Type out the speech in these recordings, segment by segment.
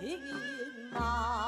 책임만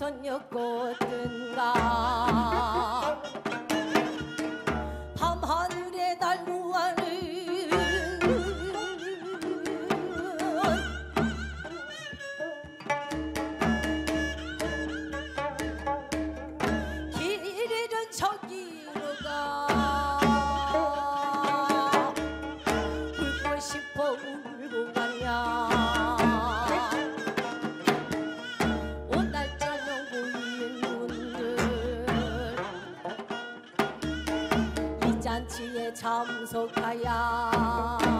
선녀꽃든가. 밤하늘에 달고 참 속하야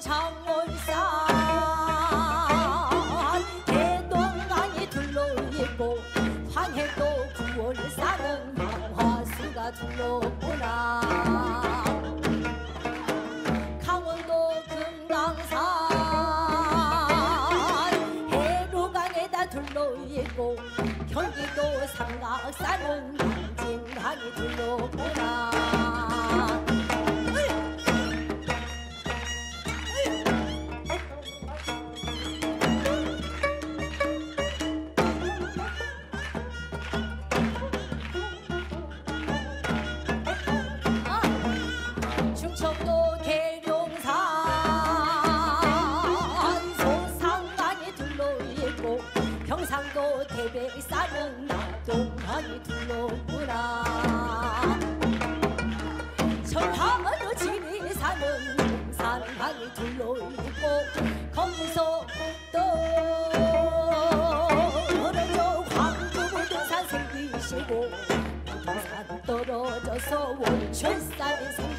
창원산 대동강이 둘러있고 황해도 구월을 사는 강화수가 둘러구나. 강원도 금강산 해루강에다 둘러있고 경기도 삼각산은 진강이 둘러구나. eyes.